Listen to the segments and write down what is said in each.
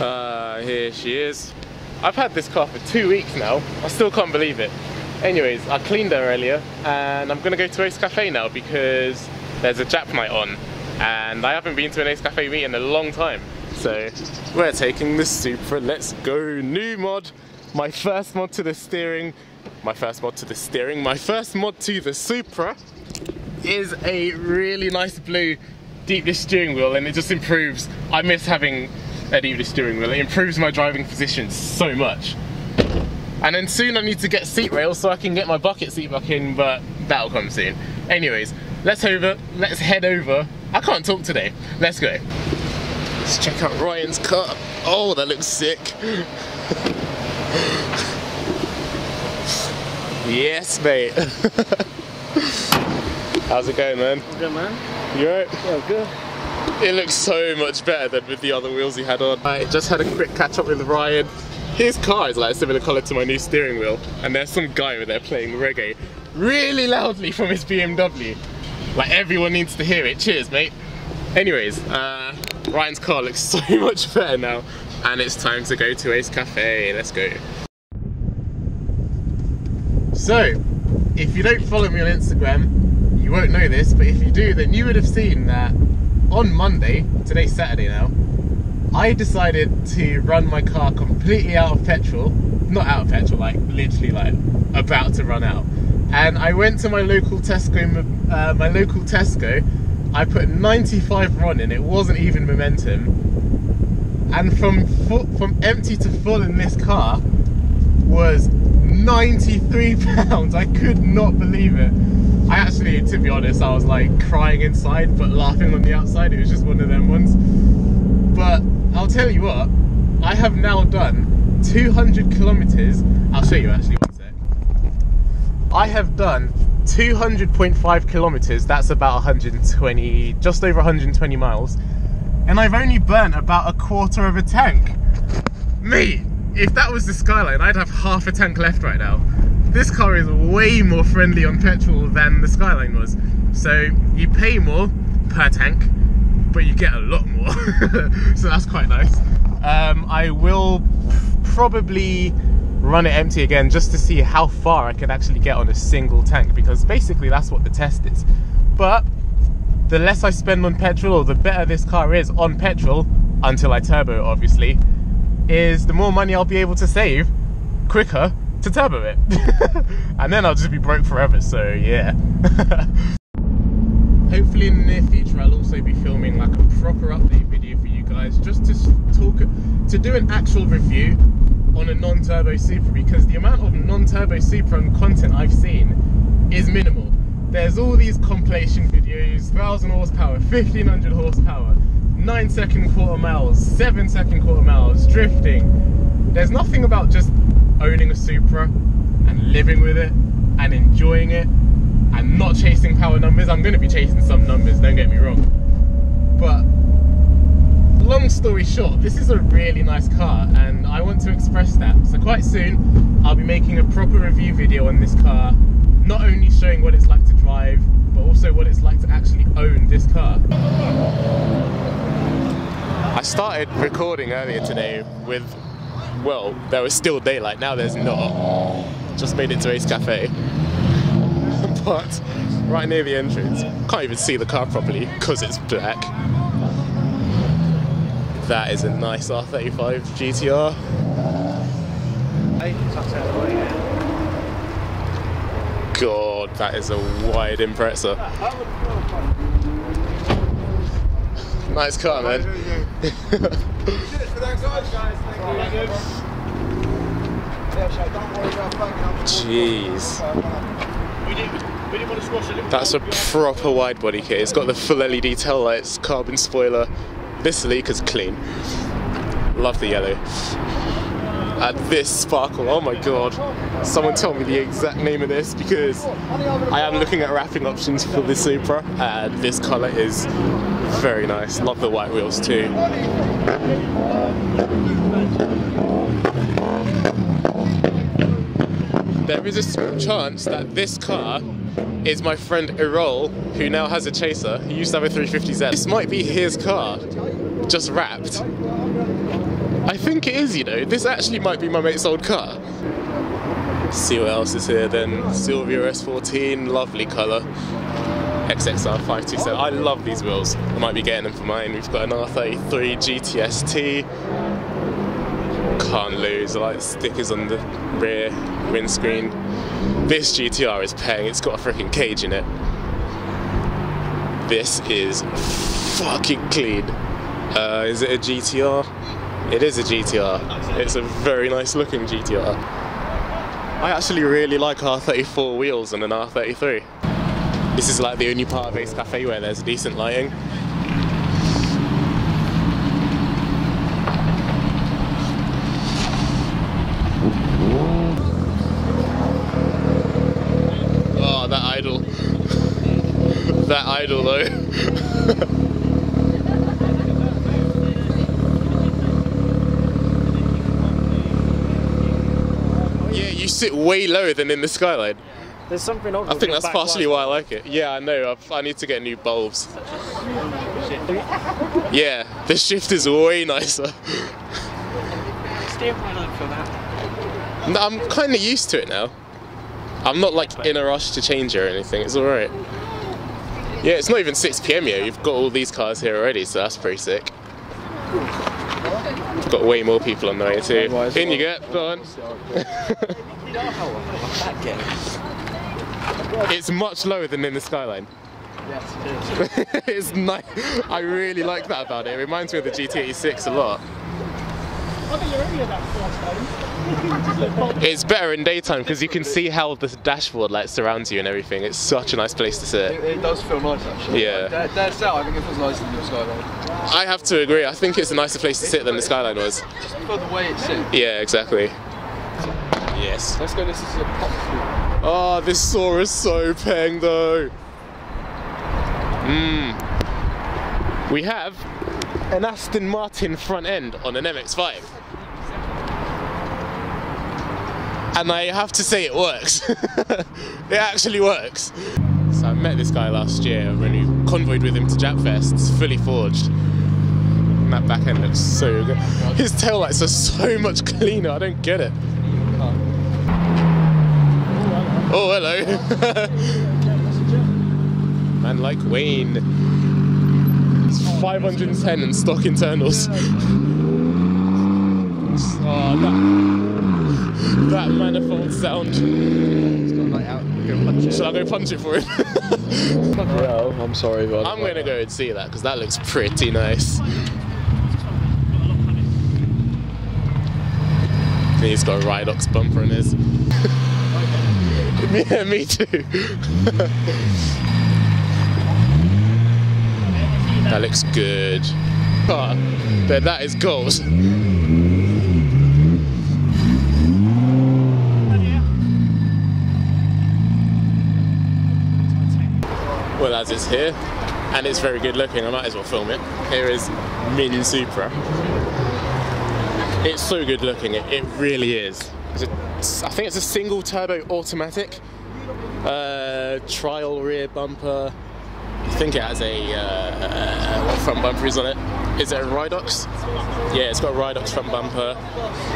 Uh, here she is. I've had this car for two weeks now. I still can't believe it. Anyways, I cleaned her earlier and I'm gonna go to Ace Cafe now because there's a Jap night on and I haven't been to an Ace Cafe meet in a long time. So we're taking the Supra, let's go. New mod, my first mod to the steering, my first mod to the steering, my first mod to the Supra is a really nice blue deep dish steering wheel and it just improves. I miss having deep dish steering wheel, it improves my driving position so much. And then soon I need to get seat rails so I can get my bucket seat back in, but that'll come soon. Anyways, let's over, let's head over. I can't talk today. Let's go. Let's check out Ryan's car. Oh, that looks sick. yes, mate. How's it going, man? Good man. You alright? Yeah, good. It looks so much better than with the other wheels he had on. I just had a quick catch up with Ryan. His car is like a similar colour to my new steering wheel, and there's some guy over there playing reggae really loudly from his BMW. Like everyone needs to hear it. Cheers, mate. Anyways, uh, Ryan's car looks so much better now, and it's time to go to Ace Cafe. Let's go. So, if you don't follow me on Instagram, you won't know this, but if you do, then you would have seen that on Monday, today's Saturday now, I decided to run my car completely out of petrol. Not out of petrol, like literally like about to run out. And I went to my local Tesco, uh, my local Tesco. I put 95 RON in. It wasn't even momentum. And from full, from empty to full in this car was 93 pounds. I could not believe it. I actually, to be honest, I was like crying inside but laughing on the outside. It was just one of them ones. But I'll tell you what, I have now done 200 kilometers. I'll show you actually one sec. I have done 200.5 kilometers. That's about 120, just over 120 miles. And I've only burnt about a quarter of a tank. Me, if that was the Skyline, I'd have half a tank left right now. This car is way more friendly on petrol than the Skyline was. So you pay more per tank, but you get a lot more. so that's quite nice. Um, I will probably run it empty again just to see how far I can actually get on a single tank because basically that's what the test is. But the less I spend on petrol, or the better this car is on petrol, until I turbo obviously, is the more money I'll be able to save quicker to turbo it. and then I'll just be broke forever, so yeah. Hopefully in the near future I'll also be filming like a proper update video for you guys just to talk, to do an actual review on a non-turbo Supra because the amount of non-turbo Supra content I've seen is minimal. There's all these compilation videos, 1000 horsepower, 1500 horsepower, 9 second quarter miles, 7 second quarter miles, drifting. There's nothing about just owning a Supra and living with it and enjoying it and not chasing power numbers. I'm going to be chasing some numbers, don't get me wrong. But long story short, this is a really nice car and I want to express that. So quite soon I'll be making a proper review video on this car, not only showing what it's like to drive, but also what it's like to actually own this car. I started recording earlier today with, well, there was still daylight, now there's not. Just made it to Ace Cafe. but right near the entrance, can't even see the car properly because it's black. That is a nice R35 GTR. God, that is a wide Impreza. Nice car, man. Jeez. That's a proper wide body kit. It's got the full LED tail lights, carbon spoiler. This leak is clean. Love the yellow. And this sparkle, oh my god. Someone tell me the exact name of this because I am looking at wrapping options for the Supra and this colour is very nice. Love the white wheels too. There is a chance that this car is my friend Errol, who now has a Chaser. He used to have a 350Z. This might be his car, just wrapped. I think it is, you know. This actually might be my mate's old car. See what else is here then. Silvia S14, lovely colour. XXR 527. I love these wheels. I might be getting them for mine. We've got an R33 GTST. Can't lose. I like the stickers on the rear windscreen. This GTR is paying. It's got a freaking cage in it. This is fucking clean. Uh, is it a GTR? It is a GTR. It's a very nice looking GTR. I actually really like R34 wheels and an R33. This is like the only part of Ace Cafe where there's decent lighting. Oh, that idle. that idle though. Oh, yeah, you sit way lower than in the skyline. There's something odd. I think that's partially light. why I like it. Yeah, I know. I've, I need to get new bulbs. Yeah, the shift is way nicer. Steer wheel don't that. No, I'm kind of used to it now. I'm not like in a rush to change it or anything. It's alright. Yeah, it's not even 6 p.m. yet. You've got all these cars here already, so that's pretty sick. We've got way more people on the way too. In you get. Go on. it's much lower than in the skyline. Yes, it's it's nice. I really like that about it. It reminds me of the GT86 a lot. It's better in daytime because you can see how the dashboard like surrounds you and everything. It's such a nice place to sit. It, it does feel nice actually. Yeah. Dead, dead set, I think it feels nicer than your skyline. I have to agree. I think it's a nicer place to sit than the skyline was. Just for the way it sits. Yeah, exactly. Yes. Let's go, this is a pop. Oh, this saw is so peng though. Mmm. We have an Aston Martin front end on an MX-5. And I have to say it works. it actually works. So I met this guy last year when we convoyed with him to Japfest. It's fully forged. And that back end looks so good. His tail lights are so much cleaner, I don't get it. Oh, hello. Man like Wayne. It's 510 in stock internals. Oh, that, that manifold sound. Shall I go punch it for him? No, I'm sorry, but I'm gonna go and see that because that looks pretty nice. And he's got a Ridox bumper in his. yeah, me too. that looks good. Ah, there, that is goals. Well, as it's here, and it's very good looking, I might as well film it. Here is Min Supra. It's so good looking, it, it really is. I think it's a single turbo automatic, uh, trial rear bumper. I think it has a uh, what front bumper is on it. Is it a Ridox? Yeah, it's got a Ridox front bumper,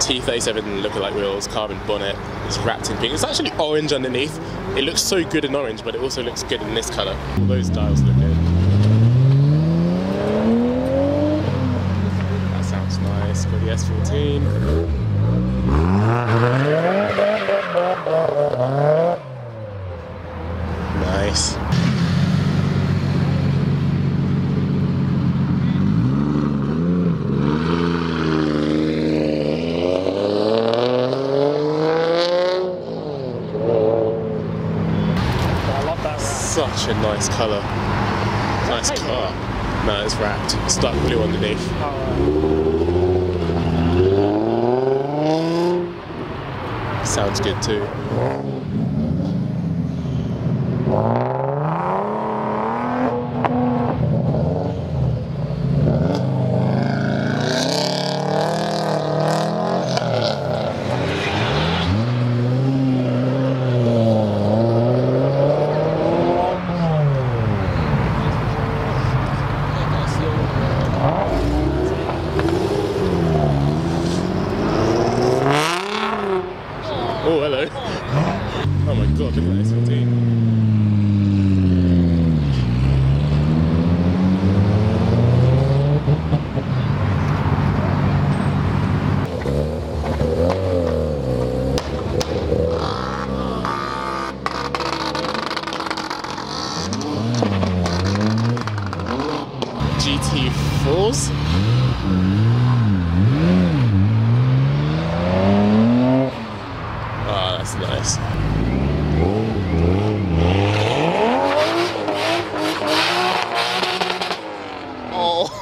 T37 looking like wheels, carbon bonnet. It's wrapped in pink. It's actually orange underneath. It looks so good in orange, but it also looks good in this colour. All those dials look good. That sounds nice. Got the S14. Nice. I love that. Such a nice colour. Nice car. No, it's wrapped. It's dark blue underneath. Sounds good too. fools. Oh, ah, that's nice. Oh.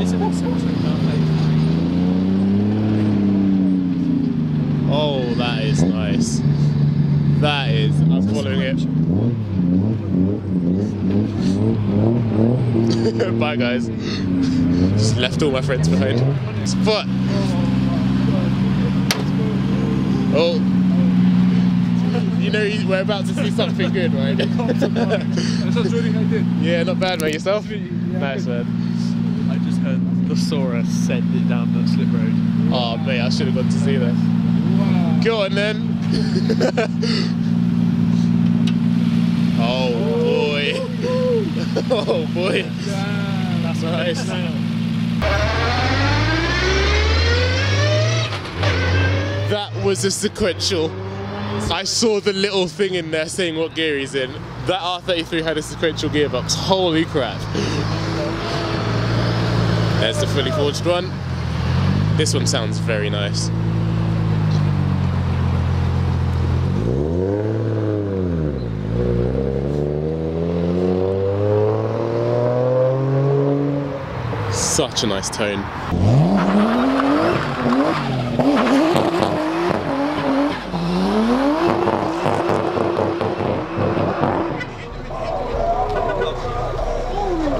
Is it Oh, that is nice swallowing it. Bye guys. Just left all my friends behind. But. Oh. You know we're about to see something good, right? yeah, not bad, mate. Yourself? nice, man. I just heard the Sora send it down the slip road. Oh, mate, I should have gone to see that. Go on, then. oh boy. That's nice. That was a sequential. I saw the little thing in there saying what gear he's in. That R33 had a sequential gearbox. Holy crap. There's the fully forged one. This one sounds very nice. Such a nice tone.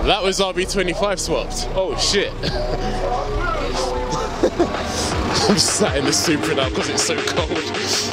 That was RB25 swapped. Oh shit. I'm sat in the Supra now because it's so cold.